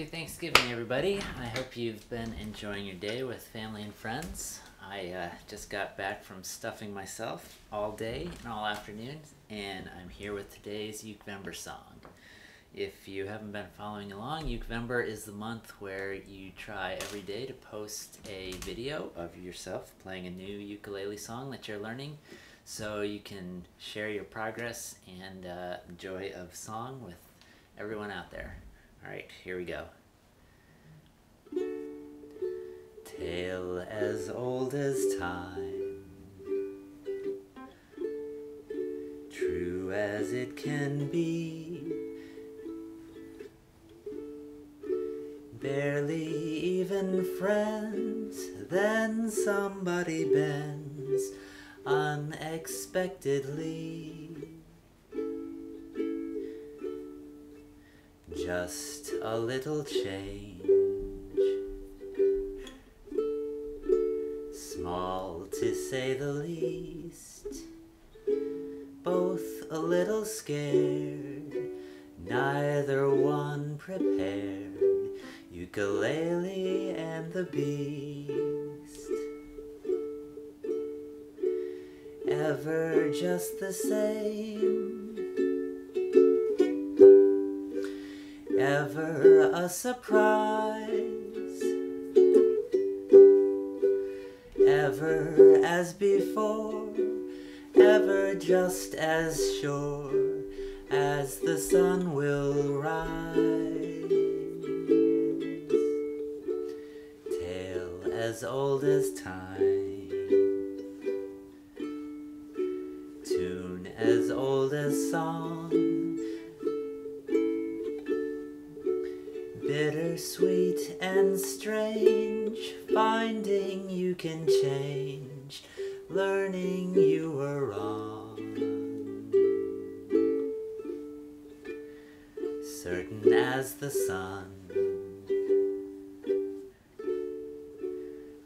Happy Thanksgiving, everybody. I hope you've been enjoying your day with family and friends. I uh, just got back from stuffing myself all day and all afternoon, and I'm here with today's Ukevember song. If you haven't been following along, Ukevember is the month where you try every day to post a video of yourself playing a new ukulele song that you're learning so you can share your progress and uh, joy of song with everyone out there. All right, here we go. Tale as old as time, true as it can be. Barely even friends, then somebody bends unexpectedly. Just a little change. Small to say the least, both a little scared, neither one prepared. Ukulele and the beast. Ever just the same ever a surprise, ever as before, ever just as sure as the sun will rise. Tale as old as time, tune as old as song. Bittersweet and strange, finding you can change, learning you were wrong. Certain as the sun,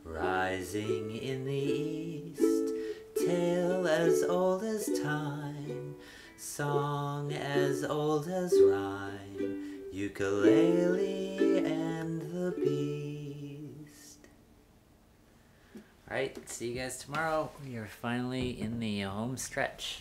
rising in the east, tale as old as time, song as old as rhyme ukulele and the beast. Alright, see you guys tomorrow. We are finally in the home stretch.